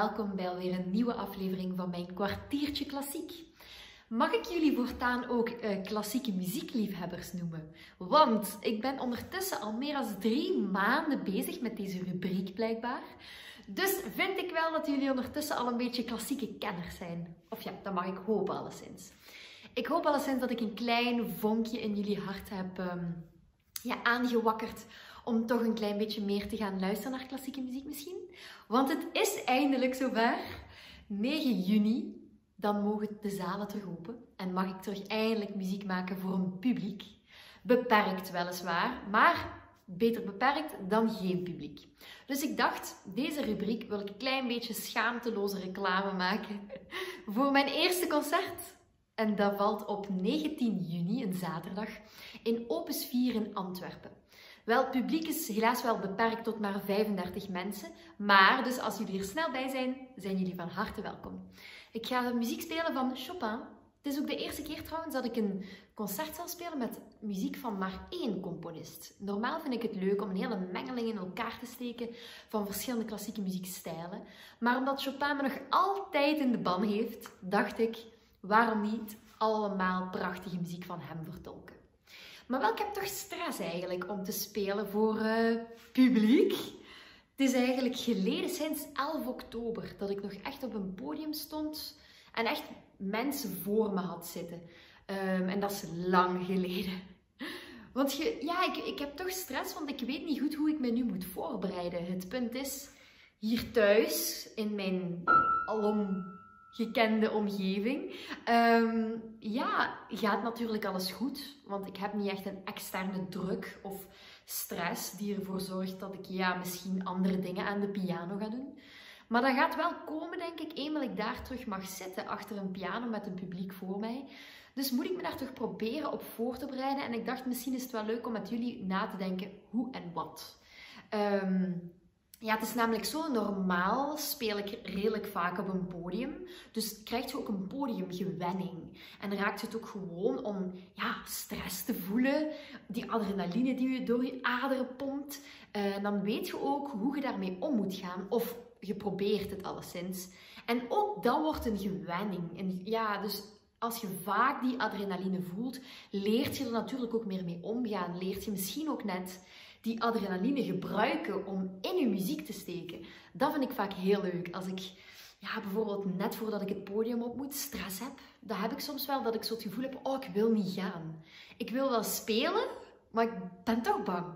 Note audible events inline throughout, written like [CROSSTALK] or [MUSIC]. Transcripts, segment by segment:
welkom bij alweer een nieuwe aflevering van mijn kwartiertje klassiek. Mag ik jullie voortaan ook uh, klassieke muziekliefhebbers noemen? Want ik ben ondertussen al meer dan drie maanden bezig met deze rubriek blijkbaar. Dus vind ik wel dat jullie ondertussen al een beetje klassieke kenners zijn. Of ja, dat mag ik hopen alleszins. Ik hoop alleszins dat ik een klein vonkje in jullie hart heb um, ja, aangewakkerd om toch een klein beetje meer te gaan luisteren naar klassieke muziek misschien. Want het is eindelijk zover. 9 juni, dan mogen de zalen terug open en mag ik terug eindelijk muziek maken voor een publiek. Beperkt weliswaar, maar beter beperkt dan geen publiek. Dus ik dacht, deze rubriek wil ik een klein beetje schaamteloze reclame maken [LAUGHS] voor mijn eerste concert. En dat valt op 19 juni, een zaterdag, in Opus 4 in Antwerpen. Wel, het publiek is helaas wel beperkt tot maar 35 mensen. Maar, dus als jullie er snel bij zijn, zijn jullie van harte welkom. Ik ga muziek spelen van Chopin. Het is ook de eerste keer trouwens dat ik een concert zal spelen met muziek van maar één componist. Normaal vind ik het leuk om een hele mengeling in elkaar te steken van verschillende klassieke muziekstijlen. Maar omdat Chopin me nog altijd in de ban heeft, dacht ik, waarom niet allemaal prachtige muziek van hem vertolken. Maar wel, ik heb toch stress eigenlijk om te spelen voor uh, publiek. Het is eigenlijk geleden, sinds 11 oktober, dat ik nog echt op een podium stond en echt mensen voor me had zitten. Um, en dat is lang geleden. Want je, ja, ik, ik heb toch stress, want ik weet niet goed hoe ik me nu moet voorbereiden. Het punt is, hier thuis, in mijn alom gekende omgeving. Um, ja, gaat natuurlijk alles goed, want ik heb niet echt een externe druk of stress die ervoor zorgt dat ik ja, misschien andere dingen aan de piano ga doen. Maar dat gaat wel komen, denk ik, eenmaal ik daar terug mag zitten achter een piano met een publiek voor mij. Dus moet ik me daar toch proberen op voor te bereiden. En ik dacht, misschien is het wel leuk om met jullie na te denken hoe en wat. Um, ja, het is namelijk zo, normaal speel ik redelijk vaak op een podium. Dus krijg je ook een podiumgewenning. En raakt het ook gewoon om ja, stress te voelen, die adrenaline die je door je aderen pompt. Eh, dan weet je ook hoe je daarmee om moet gaan. Of je probeert het alleszins. En ook dat wordt een gewenning. En ja, dus als je vaak die adrenaline voelt, leert je er natuurlijk ook meer mee omgaan. Leert je misschien ook net die adrenaline gebruiken om in je muziek te steken. Dat vind ik vaak heel leuk. Als ik ja, bijvoorbeeld net voordat ik het podium op moet, stress heb, dan heb ik soms wel dat ik zo het gevoel heb, oh, ik wil niet gaan. Ik wil wel spelen, maar ik ben toch bang.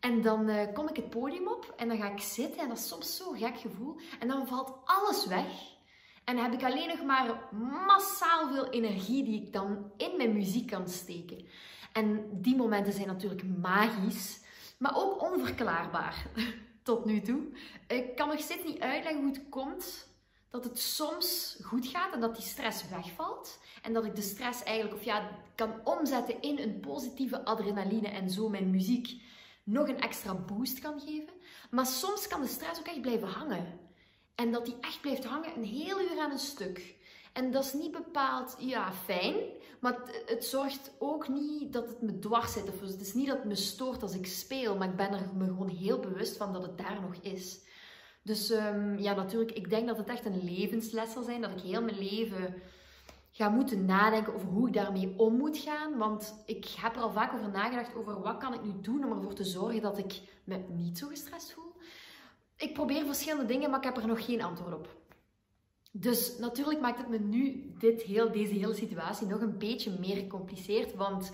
En dan uh, kom ik het podium op en dan ga ik zitten en dat is soms zo'n gek gevoel. En dan valt alles weg. En heb ik alleen nog maar massaal veel energie die ik dan in mijn muziek kan steken. En die momenten zijn natuurlijk magisch maar ook onverklaarbaar [LAUGHS] tot nu toe. Ik kan nog steeds niet uitleggen hoe het komt dat het soms goed gaat en dat die stress wegvalt. En dat ik de stress eigenlijk of ja, kan omzetten in een positieve adrenaline en zo mijn muziek nog een extra boost kan geven. Maar soms kan de stress ook echt blijven hangen. En dat die echt blijft hangen een heel uur aan een stuk. En dat is niet bepaald ja, fijn, maar het, zorgt ook niet dat het me dwars zit. Of het is niet dat het me stoort als ik speel, maar ik ben er me gewoon heel bewust van dat het daar nog is. Dus um, ja, natuurlijk, ik denk dat het echt een levensles zal zijn. Dat ik heel mijn leven ga moeten nadenken over hoe ik daarmee om moet gaan. Want ik heb er al vaak over nagedacht over wat kan ik nu doen om ervoor te zorgen dat ik me niet zo gestrest voel. Ik probeer verschillende dingen, maar ik heb er nog geen antwoord op. Dus natuurlijk maakt het me nu dit heel, deze hele situatie nog een beetje meer gecompliceerd. Want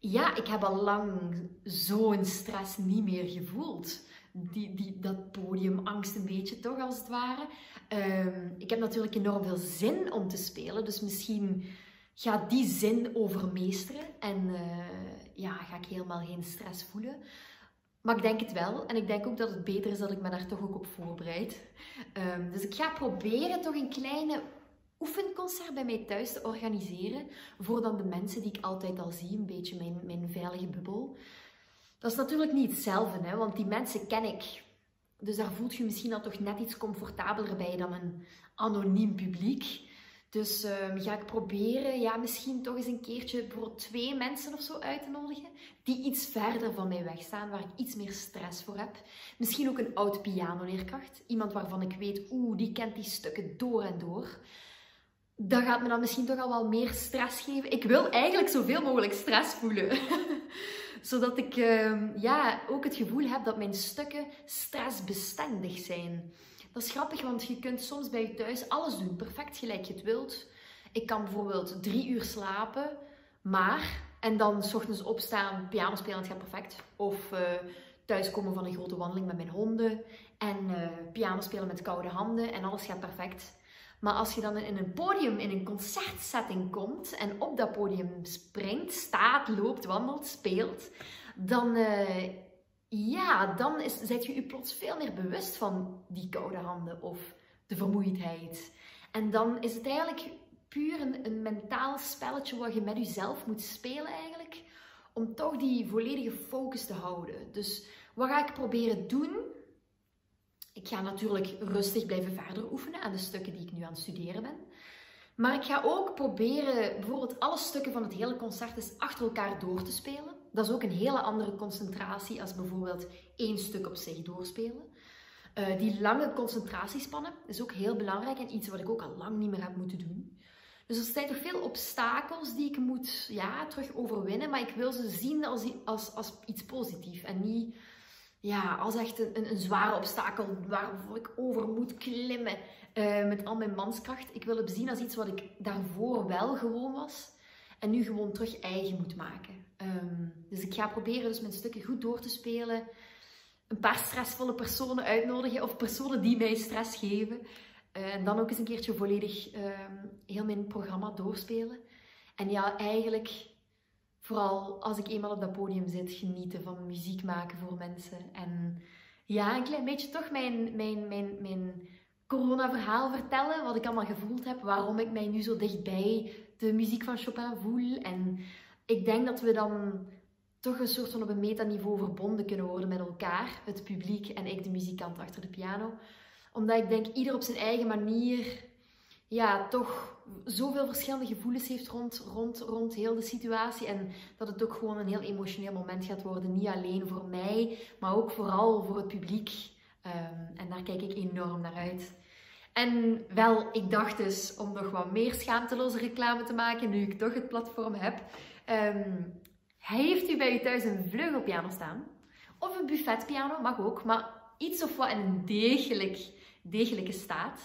ja, ik heb al lang zo'n stress niet meer gevoeld. Die, die, dat podiumangst een beetje toch als het ware. Um, ik heb natuurlijk enorm veel zin om te spelen. Dus misschien gaat die zin overmeesteren. En uh, ja, ga ik helemaal geen stress voelen. Maar ik denk het wel. En ik denk ook dat het beter is dat ik me daar toch ook op voorbereid. Um, dus ik ga proberen toch een kleine oefenconcert bij mij thuis te organiseren. Voor dan de mensen die ik altijd al zie. Een beetje mijn, mijn veilige bubbel. Dat is natuurlijk niet hetzelfde, hè, want die mensen ken ik. Dus daar voelt je misschien al toch net iets comfortabeler bij dan een anoniem publiek. Dus ehm, ga ik proberen, ja, misschien toch eens een keertje bijvoorbeeld twee mensen of zo uit te nodigen. Die iets verder van mij wegstaan, waar ik iets meer stress voor heb. Misschien ook een oud pianoleerkracht. Iemand waarvan ik weet, oeh, die kent die stukken door en door. Dat gaat me dan misschien toch al wel meer stress geven. Ik wil eigenlijk zoveel mogelijk stress voelen. [LAUGHS] Zodat ik ehm, ja, ook het gevoel heb dat mijn stukken stressbestendig zijn. Dat is grappig, want je kunt soms bij je thuis alles doen, perfect gelijk je het wilt. Ik kan bijvoorbeeld drie uur slapen, maar... En dan s ochtends opstaan, piano spelen, het gaat perfect. Of uh, thuiskomen van een grote wandeling met mijn honden. En uh, piano spelen met koude handen en alles gaat perfect. Maar als je dan in een podium, in een concertsetting komt en op dat podium springt, staat, loopt, wandelt, speelt, dan, uh, ja, dan is, zet je je plots veel meer bewust van die koude handen of de vermoeidheid. En dan is het eigenlijk puur een, een mentaal spelletje wat je met jezelf moet spelen eigenlijk, om toch die volledige focus te houden. Dus wat ga ik proberen doen? Ik ga natuurlijk rustig blijven verder oefenen aan de stukken die ik nu aan het studeren ben. Maar ik ga ook proberen bijvoorbeeld alle stukken van het hele concert eens achter elkaar door te spelen. Dat is ook een hele andere concentratie als bijvoorbeeld één stuk op zich doorspelen. Uh, die lange concentratiespannen is ook heel belangrijk en iets wat ik ook al lang niet meer heb moeten doen. Dus er zijn toch veel obstakels die ik moet ja, terug overwinnen, maar ik wil ze zien als, als, als iets positiefs en niet ja, als echt een, een, zware obstakel waarvoor ik over moet klimmen uh, met al mijn manskracht. Ik wil het zien als iets wat ik daarvoor wel gewoon was en nu gewoon terug eigen moet maken. Um, dus ik ga proberen dus mijn stukken goed door te spelen. Een paar stressvolle personen uitnodigen of personen die mij stress geven. Uh, en dan ook eens een keertje volledig um, heel mijn programma doorspelen. En ja, eigenlijk vooral als ik eenmaal op dat podium zit, genieten van muziek maken voor mensen. En ja, een klein beetje toch mijn, mijn, mijn, mijn corona-verhaal vertellen. Wat ik allemaal gevoeld heb. Waarom ik mij nu zo dichtbij de muziek van Chopin voel. En ik denk dat we dan toch een soort van op een metaniveau verbonden kunnen worden met elkaar. Het publiek en ik, de muzikant achter de piano. Omdat ik denk, ieder op zijn eigen manier ja, toch zoveel verschillende gevoelens heeft rond, rond, rond heel de situatie. En dat het ook gewoon een heel emotioneel moment gaat worden. Niet alleen voor mij, maar ook vooral voor het publiek. Um, en daar kijk ik enorm naar uit. En wel, ik dacht dus om nog wat meer schaamteloze reclame te maken, nu ik toch het platform heb. Um, heeft u bij u thuis een vleugelpiano staan? Of een buffetpiano, mag ook, maar iets of wat in een degelijk, degelijke staat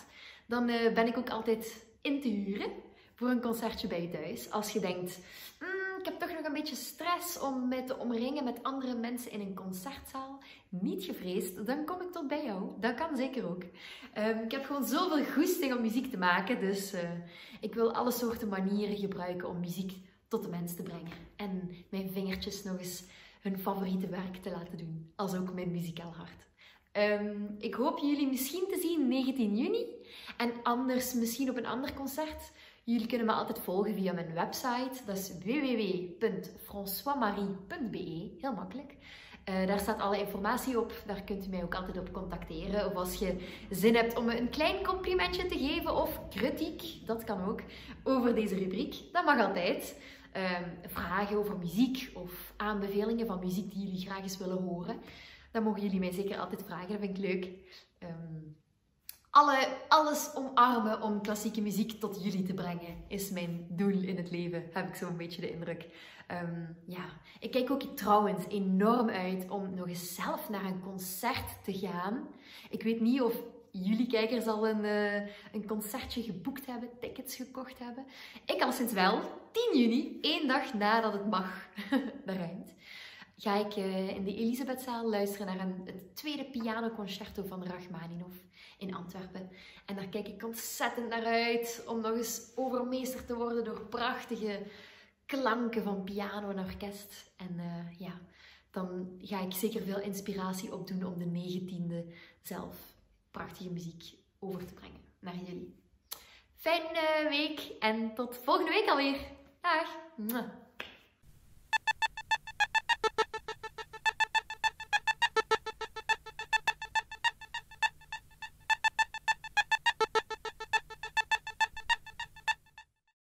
dan uh, ben ik ook altijd in te huren voor een concertje bij je thuis. Als je denkt, mm, ik heb toch nog een beetje stress om me te omringen met andere mensen in een concertzaal. Niet gevreesd, dan kom ik tot bij jou. Dat kan zeker ook. Um, ik heb gewoon zoveel goesting om muziek te maken, dus uh, ik wil alle soorten manieren gebruiken om muziek tot de mens te brengen. En mijn vingertjes nog eens hun favoriete werk te laten doen, als ook mijn muzikaal hart. Um, ik hoop jullie misschien te zien 19 juni en anders misschien op een ander concert. Jullie kunnen me altijd volgen via mijn website. Dat is www.françoismarie.be. Heel makkelijk. Uh, daar staat alle informatie op. Daar kunt u mij ook altijd op contacteren. Of als je zin hebt om me een klein complimentje te geven of kritiek, dat kan ook, over deze rubriek. Dat mag altijd. Uh, vragen over muziek of aanbevelingen van muziek die jullie graag eens willen horen. Dan mogen jullie mij zeker altijd vragen. Dat vind ik leuk. Um, alle, alles omarmen om klassieke muziek tot jullie te brengen, is mijn doel in het leven, heb ik zo'n beetje de indruk. Um, ja, ik kijk ook trouwens enorm uit om nog eens zelf naar een concert te gaan. Ik weet niet of jullie kijkers al een, uh, een concertje geboekt hebben, tickets gekocht hebben. Ik al sinds wel, 10 juni, één dag nadat het mag, [LAUGHS] ruimt ga ik uh, in de Elisabethzaal luisteren naar een, het tweede pianoconcerto van Rachmaninoff in Antwerpen. En daar kijk ik ontzettend naar uit om nog eens overmeesterd te worden door prachtige klanken van piano en orkest. En uh, ja, dan ga ik zeker veel inspiratie opdoen om de 19e zelf prachtige muziek over te brengen naar jullie. Fijne week en tot volgende week alweer. Dag!